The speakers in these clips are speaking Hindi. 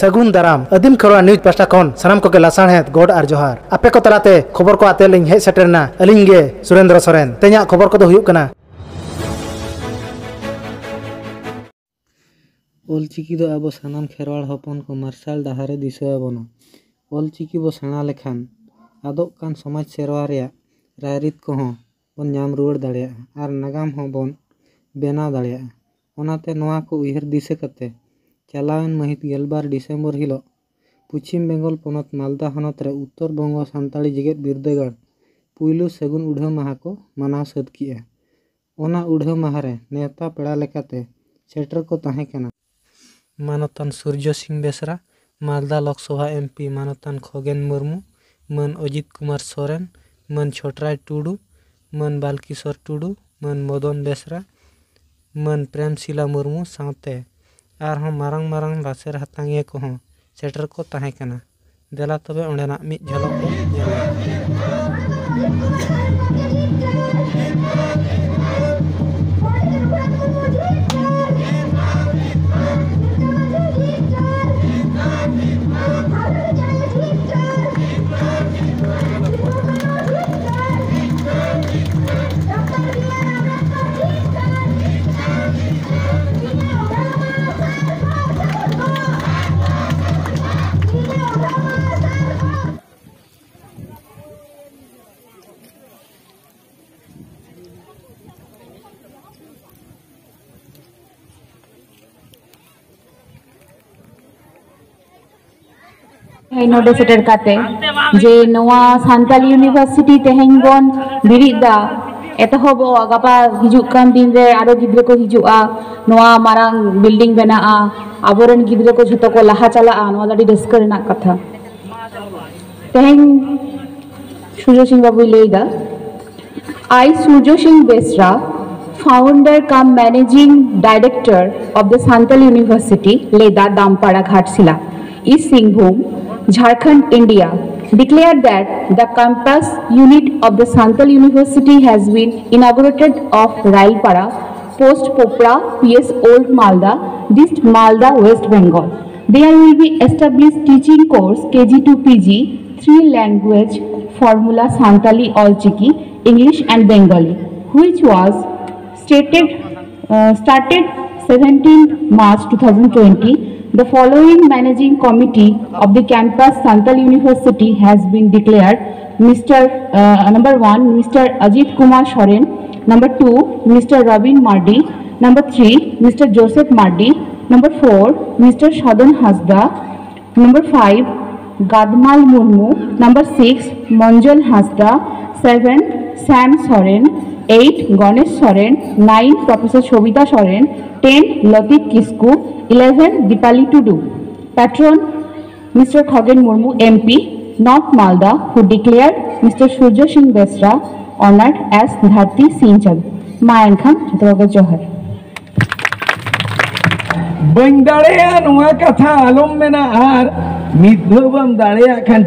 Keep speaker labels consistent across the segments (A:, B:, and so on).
A: सगुन दाराम आदिम खेरवा न्यूज़ पास्टा खन सनाम कोके लासाण हेत, गोड आर जोहार। आपे को तलाते खबर को आते लिंग हेज सेटेरना सुरेंद्र सरें तेना खबर को
B: तो हुयुक कना ओल चिकी दो अबो सनाम को मार्शल दाहारे दिसो अबनो ओल बो सना लेखान, आदो समाज सेवा रिया, रायरित को हो, बन नाम रुड दड़िया बन बेना दड़िया। ᱚᱱᱟᱛᱮ ᱱᱚᱣᱟ चलावन महित गलबार डिसेम्बर हिल पश्चिम बंगल पनत मालदा हनत उत्तर बंगो सानी जेगे बिरदेगर पुलो सगुन उड़ह माह को मना सद किए उड़ह माहे नेता पेड़ा सेटर को मानतान सूर्य सिंह बेसरा मालदा लोकसभा एमपी मानतान खगेन मुर्मू मन अजित कुमार सोरेन मन छोटराय टुडू मन बालकिशोर टुडू मन मदन बेसरा मन प्रेमशिला मुरमू साथ ᱟᱨᱦᱚᱸ ᱢᱟᱨᱟᱝ ᱢᱟᱨᱟᱝ ᱞᱟᱥᱮᱨ ᱦᱟᱛᱟᱝᱤᱭᱟᱹ ᱠᱚᱦᱚᱸ ᱥᱮᱴᱮᱨ ᱠᱚ ᱛᱟᱦᱮᱸ ᱠᱟᱱᱟ ᱫᱮᱞᱟ ᱛᱚᱵᱮ ᱚᱸᱰᱮᱱᱟᱜ ᱢᱤᱫ ᱡᱷᱞᱚᱠ ᱵᱚᱱ ᱧᱮᱞᱟ
C: ᱱᱚᱰᱮ ᱥᱮᱴᱮᱨ ᱠᱟᱛᱮ ᱡᱮ ᱱᱚᱣᱟ ᱥᱟᱱᱛᱟᱞ ᱤᱭᱩᱱᱤᱵᱷᱟᱨᱥᱤᱴᱤ ᱛᱮᱦᱮᱧ ᱵᱚᱱ ᱵᱤᱨᱤᱫ ᱫᱟ ᱮᱛᱚᱦᱚᱵᱚᱜ ᱜᱟᱯᱟ ᱦᱤᱡᱩᱜ ᱠᱟᱱ ᱫᱤᱱ ᱨᱮ ᱟᱨᱚ ᱜᱤᱫᱽᱨᱟᱹ ᱠᱚ ᱦᱤᱡᱩᱜᱼᱟ ᱱᱚᱣᱟ ᱢᱟᱨᱟᱝ ᱵᱤᱞᱰᱤᱝ ᱵᱮᱱᱟᱜᱼᱟ ᱟᱵᱚᱨᱮᱱ ᱜᱤᱫᱽᱨᱟᱹ ᱠᱚ ᱡᱷᱚᱛᱚ ᱠᱚ ᱞᱟᱦᱟ ᱪᱟᱞᱟᱜᱼᱟ ᱱᱚᱣᱟ ᱫᱚ ᱟᱹᱰᱤ ᱨᱟᱹᱥᱠᱟᱹ ᱨᱮᱱᱟᱜ ᱠᱟᱛᱷᱟ ᱛᱮᱦᱮᱧ ᱥᱩᱨᱡᱚ ᱥᱤᱝ ᱵᱟᱵᱩᱭ ᱞᱟᱹᱭᱫᱟ I, Surjo Singh Besra, founder cum managing director of the Santal University, Leda Dampara Ghatsila, East Singhbhum, Jharkhand, India, declared that the campus unit of the Santal University has been inaugurated of Railpara, Post Popra, PS Old Malda, Dist Malda, West Bengal. There will be established teaching course KG to PG, three language formula Santali Olchiki, English and Bengali, which was stated uh, started 17 March 2020. The following managing committee of the campus Santal University has been declared Mr. Uh, number one, Mr. Ajit Kumar Soren. Number two, Mr. Robin Mardi. Number three, Mr. Joseph Mardi. Number four, Mr. Shadan Hasda. Number five, Gadmal Murmu. Number six, Manjal Hasda. Seven, Sam Soren. Eight Ganesh Soren nine professor Sabita Soren ten Latik Kisku eleven Dipali Tudu patron mister Khagen Murmu MP north Malda who declare mister Surya Singh Besra honoured as Dharti Singh Chand Mayan খান চিত্রনগর জোহার
D: ᱵᱟᱹᱧ ᱫᱟᱲᱮᱭᱟᱜᱼᱟ ᱱᱚᱣᱟ ᱠᱟᱛᱷᱟ ᱟᱞᱚᱢ ᱢᱮᱱᱟ ᱟᱨ ᱢᱤᱫ ᱫᱷᱟᱣ ᱵᱟᱢ ᱫᱟᱲᱮᱭᱟᱜ ᱠᱷᱟᱱ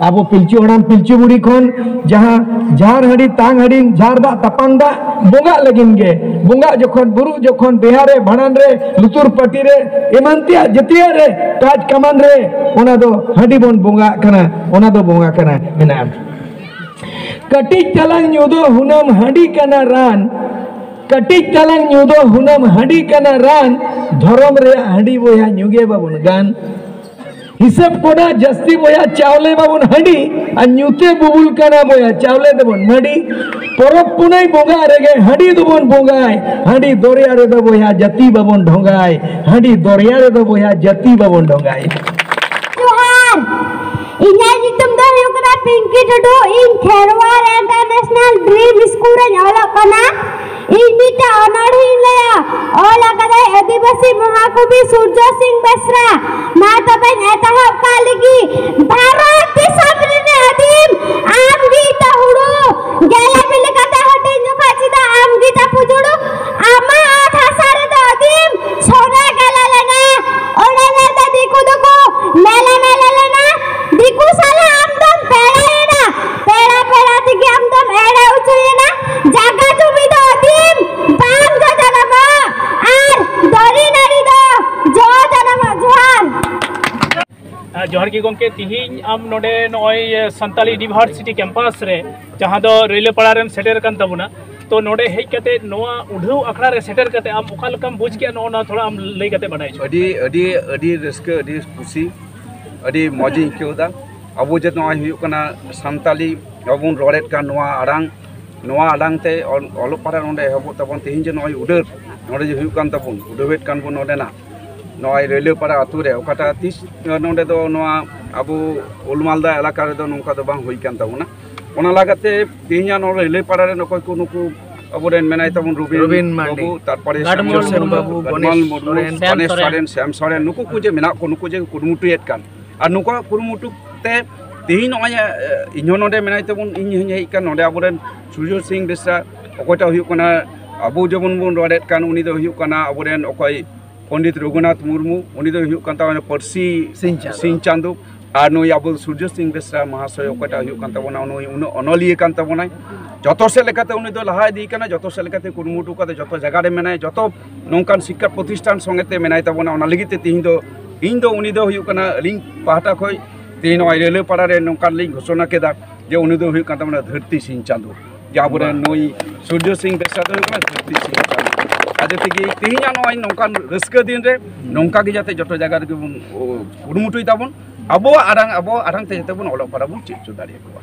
D: ᱟᱵᱚ ᱯᱤᱞᱪᱩ ᱦᱟᱲᱟᱢ ᱯᱤᱞᱪᱩ ᱵᱩᱲᱦᱤ ᱠᱷᱚᱱ ᱡᱟᱦᱟᱸ ᱡᱷᱟᱨ ᱦᱟᱺᱰᱤ ᱛᱟᱝ ᱦᱟᱺᱰᱤ ᱡᱷᱟᱨ ᱫᱟᱜ ᱛᱟᱯᱟᱱ ᱫᱟᱜ ᱵᱚᱸᱜᱟᱜ ᱞᱟᱹᱜᱤᱫ ᱜᱮ ᱵᱚᱸᱜᱟ ᱡᱚᱠᱷᱚᱱ ᱵᱩᱨᱩ ᱡᱚᱠᱷᱚᱱ ᱵᱤᱦᱟ ᱨᱮ ᱵᱷᱟᱸᱰᱟᱱ ᱨᱮ ᱞᱩᱛᱩᱨ ᱯᱟᱹᱴᱤ ᱨᱮ ᱮᱢᱟᱱ ᱛᱮᱭᱟᱜ ᱡᱟᱹᱛᱤᱭᱟᱜ ᱨᱮ ᱠᱟᱡ ᱠᱟᱢᱟᱱ ᱨᱮ ᱚᱱᱟ ᱫᱚ ᱦᱟᱺᱰᱤ ᱵᱚᱱ ᱵᱚᱸᱜᱟᱜ ᱠᱟᱱᱟ ᱚᱱᱟ ᱫᱚ ᱵᱚᱸᱜᱟ ᱠᱟᱱᱟ ᱢᱮᱱᱟᱜᱼᱟ ᱠᱟᱹᱴᱤᱡ ᱛᱟᱞᱟᱝ ᱧᱩ ᱫᱚ ᱦᱩᱱᱟᱹᱢ ᱦᱟᱺᱰᱤ ᱠᱟᱱᱟ ᱨᱟᱱ ᱠᱟᱹᱴᱤᱡ ᱛᱟᱞᱟᱝ ᱧᱩ ᱫᱚ ᱦᱩᱱᱟᱹᱢ ᱦᱟᱺᱰᱤ ᱠᱟᱱᱟ ᱨᱟᱱ ᱫᱷᱚᱨᱚᱢ ᱨᱮᱭᱟᱜ ᱦᱟᱺᱰᱤ ᱵᱚᱭᱦᱟ ᱧᱩᱜᱮ ᱵᱟᱵᱚᱱ ᱜᱟᱱ
E: হিসেব কোনা জাস্তি বয়া চাউলে বাবন হাঁডি আর নিউতে বুবুল কানা বয়া চাউলে দেবন মাডি পরব পুনাই বঙ্গা রেগে হাঁডি দেবন বঙ্গায় হাঁডি দরিয়া রেদে বয়া জাতি বাবন ঢঙ্গায় হাঁডি দরিয়া রেদে বয়া জাতি বাবন ঢঙ্গায় पिंकी टुटू इन खेरवार इंटरनेशनल ड्रीम स्कूल ओलकना इनिटा अनड़ी लया ओलकद आदिवासी महाकवि सूर्य सिंह बेसरा मातबेन एतहब कालगी भारत के सबने आदिम
F: जोहर की गमके तिहिन आम नोडे नॉय संताली यूनिवर्सिटी कैंपस रे जहां दो रेलपाड़ा रेन सेटर कान तबुना तो नोडे हेज कते नोआ उढौ अखड़ा रे सेटर कते आम ओका लकम बुझ के नो ना थोड़ा आम लई कते बनाई छो
G: ᱟᱹᱰᱤ ᱟᱹᱰᱤ ᱟᱹᱰᱤ ᱨᱟᱹᱥᱠᱟᱹ ᱟᱹᱰᱤ ᱠᱩᱥᱤ ᱟᱹᱰᱤ ᱢᱚᱡᱽ ᱤᱧ ᱟᱹᱭᱠᱟᱹᱣᱫᱟ ᱟᱵᱚ ᱡᱮ ᱱᱚᱜᱼᱚᱭ ᱦᱩᱭᱩᱜ ᱠᱟᱱᱟ ᱥᱟᱱᱛᱟᱞᱤ ᱵᱟᱵᱚᱱ ᱨᱚᱲᱮᱫ ᱠᱟᱱ ᱱᱚᱣᱟ ᱟᱲᱟᱝ ᱱᱚᱣᱟ ᱟᱲᱟᱝ ᱛᱮ ᱚᱞ- ᱚᱞᱚᱜ ᱯᱟᱲᱦᱟᱜ ᱱᱚᱰᱮ ᱮᱦᱚᱵᱚᱜ ᱛᱟᱵᱚᱱ ᱛᱮᱦᱮᱧ ᱡᱮ ᱱᱚᱜᱼᱚᱭ ᱩᱰᱟᱹᱨ ᱱᱚᱰᱮ ᱡᱮ ᱦᱩᱭᱩᱜ ᱠᱟᱱ ᱛᱟᱵᱚᱱ ᱩᱰᱟᱹᱣᱮᱫ ᱠᱟᱱ ᱵᱚᱱ ᱱᱚᱰᱮᱱᱟᱜ ᱱᱚᱜᱼᱚᱭ ᱨᱟᱹᱭᱞᱟᱹᱯᱟᱲᱟ ᱟᱛᱳ ᱨᱮ ᱚᱠᱟᱴᱟᱜ ᱛᱤᱥ ᱱᱚᱰᱮ ᱫᱚ ᱱᱚᱣᱟ ᱟᱵᱚ ᱩᱞᱢᱟᱞᱫᱟ ᱮᱞᱟᱠᱟ ᱨᱮᱫᱚ ᱱᱚᱝᱠᱟ ᱫᱚ ᱵᱟᱝ ᱦᱩᱭ ᱠᱟᱱ ᱛᱟᱵᱚᱱᱟ ᱚᱱᱟ ᱞᱟᱜᱟᱛᱮ ᱛᱮᱦᱮᱧᱟᱜ ᱱᱚᱣᱟ ᱨᱟᱹᱭᱞᱟᱹᱯᱟᱲᱟ ᱨᱮᱱ ᱚᱠᱚᱭ ᱠᱚ ᱱᱩᱠᱩ ᱟᱵᱚᱨᱮᱱ ᱢᱮᱱᱟᱭ ᱛᱟᱵᱚᱱ ᱨᱚᱵᱤᱱ ᱵᱟᱵᱩ ᱛᱟᱨᱯᱚᱨᱮ
H: ᱜᱟᱰᱢᱚᱞ
G: ᱢᱩᱨᱢᱩ
F: ᱜᱚᱱᱮᱥ
G: ᱥᱚᱨᱮᱱ ᱥᱮᱢ ᱥᱚᱨᱮᱱ ᱱᱩᱠᱩ ᱠᱚ ᱡᱮ ᱢᱮᱱᱟᱜ ᱠᱚ ᱱᱩᱠᱩ ᱡᱮ ᱠᱩᱨᱩᱢᱩᱴᱩᱭᱮᱫ ᱠᱟᱱ ᱟᱨ ᱱᱩᱠᱩᱣᱟᱜ ᱠᱩᱨᱩᱢᱩᱴᱩ ᱛᱮ ᱛᱮᱦᱮᱧ ᱱᱚᱜᱼᱚᱭ ᱤᱧᱦᱚᱸ ᱱᱚᱰᱮ ᱢᱮᱱᱟᱭ ᱛᱟᱵᱚᱱ ᱤᱧ ᱦᱚᱧ ᱦᱮᱡ ᱠᱟᱱ ᱱᱚᱰᱮ ᱟᱵᱚᱨᱮᱱ ᱥᱩᱨᱡᱚ ᱥᱤᱝ ᱵᱮᱥᱨᱟ ᱚᱠᱚᱭᱴᱟᱜ ᱦᱩᱭᱩᱜ ᱠᱟᱱᱟ ᱟᱵᱚ ᱡᱮᱢᱚᱱ ᱵᱚᱱ ᱨᱚᱲᱮᱫ ᱠᱟᱱ ᱩᱱᱤ ᱫᱚ ᱦᱩᱭᱩᱜ ᱠᱟᱱᱟ ᱟᱵᱚᱨᱮᱱ ᱚᱠᱚᱭ ᱯᱚᱱᱰᱤᱛ ᱨᱚᱜᱷᱩᱱᱟᱛᱷ ᱢᱩᱨᱢᱩ ᱩᱱᱤ ᱫᱚ ᱦᱩᱭᱩᱜ ᱠᱟᱱ ᱛᱟᱵᱚᱱᱟ ᱯᱟᱹᱨᱥᱤ ᱥᱤᱧ ᱪᱟᱸᱫᱚ ᱟᱨ ᱱᱩᱭ ᱟᱵᱚ ᱥᱩᱨᱡᱚ ᱥᱤᱝ ᱵᱮᱥᱨᱟ ᱢᱚᱦᱟᱥᱚᱭ ᱚᱠᱟᱴᱟᱜ ᱦᱩᱭᱩᱜ ᱠᱟᱱ ᱛᱟᱵᱚᱱᱟ ᱱᱩᱭ ᱩᱱᱟᱹᱜ ᱚᱱᱚᱞᱤᱭᱟᱹ ᱠᱟᱱ ᱛᱟᱵᱚᱱᱟᱭ ᱡᱚᱛᱚ ᱥᱮᱫ ᱞᱮᱠᱟᱛᱮ ᱩᱱᱤ ᱫᱚ ᱞᱟᱦᱟ ᱤᱫᱤ ᱠᱟᱱᱟ ᱡᱚᱛᱚ ᱥᱮᱫ ᱞᱮᱠᱟᱛᱮ ᱠᱩᱨᱩᱢᱩᱴᱩ ᱠᱟᱛᱮ ᱡᱚᱛᱚ ᱡᱟᱭᱜᱟ ᱨᱮ ᱢᱮᱱᱟᱭ ᱡᱚᱛᱚ ᱱᱚᱝᱠᱟᱱ ᱥᱤᱠᱠᱷᱟ ᱯᱨᱚᱛᱤষ্ঠাᱱ ᱥᱚᱸᱜᱮᱛᱮ ᱢᱮᱱᱟᱭ ᱛᱟᱵᱚᱱᱟ ᱚᱱᱟ ᱞᱟᱹᱜᱤᱫ ᱛᱮ ᱛᱤᱦᱤᱧ ᱫᱚ ᱤᱧ ᱫᱚ ᱩᱱᱤ ᱫᱚ ᱦᱩᱭᱩᱜ ᱠᱟᱱᱟ ᱟᱹᱞᱤᱧ ᱯᱟᱦᱴᱟ ᱠᱷᱚᱱ ᱛᱤᱦᱤᱧ ᱱᱚᱜᱼᱚᱭ ᱨᱮᱞᱮ ᱯᱟᱲᱟ ᱨᱮ ᱱᱚᱝᱠᱟᱱ ᱞᱤᱧ ᱜᱷᱳᱥᱚᱱᱟ ᱠᱮᱫᱟ ᱡᱮ उन्हें तो हुई कदम धरती सिंह चांदू जहाँ पर नई सूर्य सिंह बेसा तो धरती सिंह चांदू ᱫᱷᱟᱹᱨᱛᱤ ᱥᱤᱝ ᱪᱟᱸᱫᱳ ᱟᱫᱚ ᱛᱮᱜᱮ ᱛᱮᱦᱮᱧᱟᱜ ᱱᱚᱜᱼᱚᱭ ᱱᱚᱝᱠᱟᱱ ᱨᱟᱹᱥᱠᱟᱹ ᱫᱤᱱ ᱨᱮ ᱱᱚᱝᱠᱟ ᱜᱮ ᱡᱟᱛᱮ ᱡᱚᱛᱚ ᱡᱟᱭᱜᱟ ᱨᱮᱜᱮ ᱵᱚᱱ ᱠᱩᱨᱩᱢᱩᱴᱩᱭ ᱛᱟᱵᱚᱱ ᱟᱵᱚᱣᱟᱜ ᱟᱲᱟᱝ ᱟᱵᱚᱣᱟᱜ ᱟᱲᱟᱝ te ᱡᱟᱛᱮ ᱵᱚᱱ ᱚᱞᱚᱜ ᱯᱟᱲᱦᱟᱜ ᱵᱚᱱ ᱪᱮᱫ ᱦᱚᱪᱚ ᱫᱟᱲᱮᱭᱟᱠᱚᱣᱟ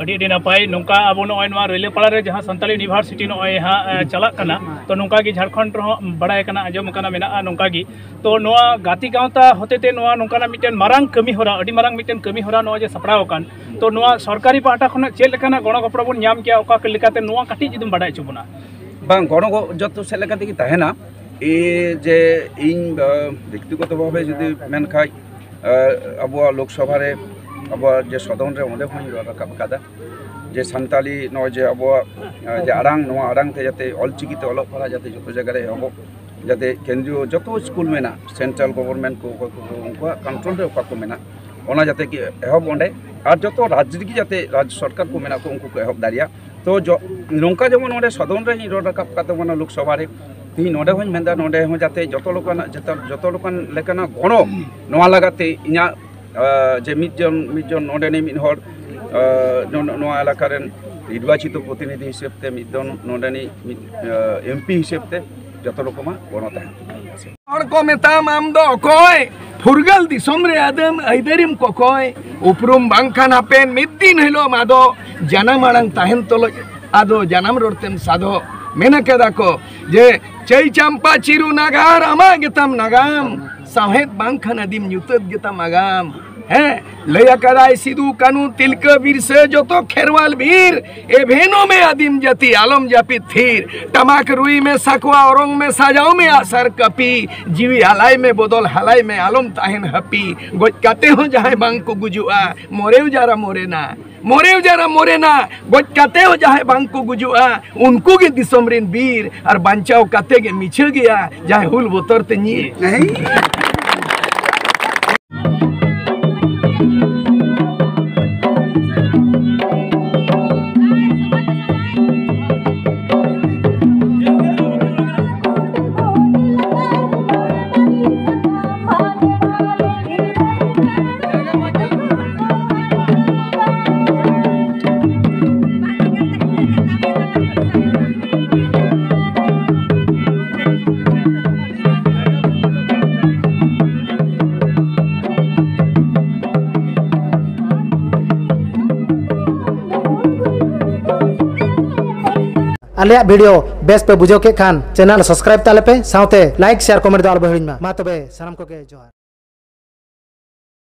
F: ᱟᱹᱰᱤ ᱟᱹᱰᱤ ᱱᱟᱯᱟᱭ ᱱᱚᱝᱠᱟ ᱟᱵᱚ ᱱᱚᱜᱼᱚᱭ ᱱᱚᱣᱟ ᱨᱮᱞᱯᱟᱲᱟ ᱨᱮ ᱡᱟᱦᱟᱸ ᱥᱟᱱᱛᱟᱞᱤ ᱤᱭᱩᱱᱤᱵᱷᱟᱨᱥᱤᱴᱤ ᱱᱚᱜᱼᱚᱭ ᱦᱟᱸᱜ ᱪᱟᱞᱟᱜ ᱠᱟᱱᱟ ᱛᱚ ᱱᱚᱝᱠᱟ ᱜᱮ ᱡᱷᱟᱲᱠᱷᱚᱸᱰ ᱨᱮᱦᱚᱸ ᱵᱟᱲᱟᱭ ᱠᱟᱱᱟ ᱟᱸᱡᱚᱢ ᱠᱟᱱᱟ ᱢᱮᱱᱟᱜᱼᱟ ᱱᱚᱝᱠᱟ ᱜᱮ ᱛᱚ ᱱᱚᱣᱟ ᱜᱟᱛᱮ ᱜᱟᱶᱛᱟ ᱦᱚᱛᱮᱛᱮ ᱱᱚᱣᱟ ᱱᱚᱝᱠᱟᱱᱟᱜ ᱢᱤᱫᱴᱮᱱ ᱢᱟᱨᱟᱝ ᱠᱟᱹᱢᱤ ᱦᱚᱨᱟ ᱟᱹᱰᱤ ᱢᱟᱨᱟᱝ ᱢᱤᱫᱴᱮᱱ ᱠᱟᱹᱢᱤ ᱦᱚᱨᱟ ᱱᱚᱣᱟ ᱡᱮ
G: ᱵᱟᱝ ᱜᱚᱲᱚ ᱡᱚᱛᱚ ᱥᱮᱫ ᱞᱮᱠᱟ ᱛᱮᱜᱮ ᱛᱟᱦᱮᱱᱟ ᱡᱮ ᱤᱧ ᱵᱮᱠᱛᱤᱜᱚᱛᱚᱵᱷᱟᱵᱮ ᱡᱩᱫᱤ ᱢᱮᱱᱠᱷᱟᱡ ᱟᱵᱚᱣᱟᱜ ᱞᱳᱠᱥᱚᱵᱷᱟ ᱨᱮ ᱟᱵᱚᱣᱟᱜ ᱡᱮ ᱥᱚᱫᱚᱱ ᱨᱮ ᱚᱸᱰᱮ ᱦᱚᱸᱧ ᱨᱚᱲ ᱨᱟᱠᱟᱵ ᱟᱠᱟᱫᱟ ᱡᱮ ᱥᱟᱱᱛᱟᱞᱤ ᱱᱚᱜᱼᱚᱭ ᱡᱮ ᱟᱵᱚᱣᱟᱜ ᱡᱮ ᱟᱲᱟᱝ ᱱᱚᱣᱟ ᱟᱲᱟᱝ ᱛᱮ ᱡᱟᱛᱮ ᱚᱞᱪᱤᱠᱤᱛᱮ ᱚᱞᱚᱜ ᱯᱟᱲᱦᱟᱜ ᱡᱟᱛᱮ ᱡᱚᱛᱚ ᱡᱟᱭᱜᱟ ᱨᱮ ᱮᱦᱚᱵᱚᱜ ᱡᱟᱛᱮ ᱠᱮᱱᱫᱨᱤᱭᱚ ᱡᱚᱛᱚ ᱥᱠᱩᱞ ᱢᱮᱱᱟᱜ ᱥᱮᱱᱴᱨᱟᱞ ᱜᱚᱵᱷᱚᱨᱱᱢᱮᱱᱴ ᱠᱚ ᱚᱠᱚᱭ ᱠᱚ ᱩᱱᱠᱩᱣᱟᱜ ᱠᱚᱱᱴᱨᱳᱞ ᱨᱮ ᱚᱠᱟ ᱠᱚ ᱢᱮᱱᱟᱜ ᱚᱱᱟ ᱡᱟᱛᱮ ᱮᱦᱚᱵ ᱚᱸᱰᱮ ᱟᱨ ᱡᱚᱛᱚ ᱨᱟᱡᱽ ᱨᱮᱜᱮ ᱡᱟᱛᱮ ᱨᱟᱡᱽ ᱥᱚᱨᱠᱟᱨ ᱠᱚ ᱢᱮᱱᱟᱜ ᱠᱚ ᱩᱱᱠᱩ ᱠᱚ ᱮᱦᱚᱵ ᱫᱟᱲᱮᱭᱟᱜ તો જો ᱱᱚᱝᱠᱟ ᱡᱮᱢᱚᱱ ᱚᱸᱰᱮ ᱥᱚᱫᱚᱱ ᱨᱮᱧ ᱨᱚᱲ ᱨᱟᱠᱟᱵ ᱠᱟᱛᱮ ᱚᱱᱟ ᱞᱳᱠ ᱥᱚᱵᱷᱟ ᱨᱮ ᱛᱤᱦᱤᱧ ᱱᱚᱰᱮ ᱦᱚᱸᱧ ᱢᱮᱱᱫᱟ ᱱᱚᱰᱮ ᱦᱚᱸ ᱡᱟᱛᱮ ᱡᱚᱛᱚ ᱞᱮᱠᱟᱱᱟᱜ ᱡᱚᱛᱚ ᱞᱮᱠᱟᱱ ᱞᱮᱠᱟᱱᱟᱜ ᱜᱚᱲᱚ ᱱᱚᱣᱟ ᱞᱟᱜᱟᱛᱮ ᱤᱧᱟᱹᱜ ᱡᱮ ᱢᱤᱫᱡᱚᱱ ᱢᱤᱫᱡᱚᱱ ᱱᱚᱰᱮᱱᱤᱡ ᱢᱤᱫ ᱦᱚᱲ ᱱᱚᱣᱟ ᱮᱞᱟᱠᱟ ᱨᱮᱱ নির্বাচিত প্রতিনিধি হিসেবে তে মিদন নোডানি এমপি হিসেবে যত রকম গণতা
D: হর কো মেতাম আম দো কয় ᱯᱷᱩᱨᱜᱟᱹᱞ ᱫᱤᱥᱚᱢ ᱨᱮ ᱟᱫᱚᱢ ᱟᱹᱭᱫᱟᱹᱨᱤᱢ ᱠᱚᱠᱚᱭ ᱩᱯᱨᱩᱢ ᱵᱟᱝᱠᱷᱟᱱ ᱦᱟᱯᱮᱱ ᱢᱤᱫ ᱫᱤᱱ ᱦᱤᱞᱳᱜ ᱟᱫᱚ ᱡᱟᱱᱟᱢ ᱟᱲᱟᱝ ᱛᱟᱦᱮᱱ ᱛᱚᱞᱚᱡ ᱟᱫᱚ ᱡᱟᱱᱟᱢ ᱨᱚᱲᱛᱮᱢ ᱥᱟᱫᱚ ᱢᱮᱱ ᱠᱟᱫᱟ ᱠᱚ ᱡᱮ ᱪᱟᱹᱭ ᱪᱟᱢᱯᱟ ᱪᱤᱨᱩ ᱱᱟᱜᱟᱨ ᱟᱢᱟᱜ ᱜᱮᱛᱟᱢ ᱱᱟᱜᱟᱢ ᱥᱟᱶᱦᱮᱫ ᱵᱟᱝᱠᱷᱟᱱ ᱟᱹᱫᱤᱢ ᱧᱩᱛᱟᱹᱛ ᱜᱮᱛᱟᱢ ᱟᱜᱟᱢ हैं। लया कराय सिदू कानू, तिलक वीर से जो तो खेरवाल वीर। ए भेनो में आदिम जाति, आलम जापी थीर। टमाक रुई में सकवा औरंग में साजाओ में आसर कपी। जीवी हलाई में बदल, हलाई में आलम ताहन हपी। गोज काते हो जहाँ बांग को गुजुआ मोरे जारा मोरे ना। मोरे जारा मोरे ना गोज काते हो जहाँ बांग को गुजुआ। उनको के दिसम रिन वीर, और बांचाओ काते के मिछ गया, जहाँ हुल बोतर ते नहीं।
A: ᱟᱞᱮᱭᱟᱜ ᱵᱷᱤᱰᱤᱭᱳ ᱵᱮᱥ ᱯᱮ ᱵᱩᱡᱷᱟᱹᱣ ᱠᱮᱫ ᱠᱷᱟᱱ ᱪᱮᱱᱮᱞ ᱥᱟᱵᱥᱠᱨᱟᱭᱤᱵ ᱛᱟᱞᱮ ᱯᱮ ᱥᱟᱶᱛᱮ ᱞᱟᱭᱤᱠ ᱥᱮᱭᱟᱨ ᱠᱚᱢᱮᱱᱴ ᱫᱚ ᱟᱞᱚᱯᱮ ᱦᱤᱲᱤᱧ ᱢᱟ ᱢᱟ ᱛᱚᱵᱮ ᱥᱟᱱᱟᱢ ᱠᱚᱜᱮ ᱡᱚᱦᱟᱨ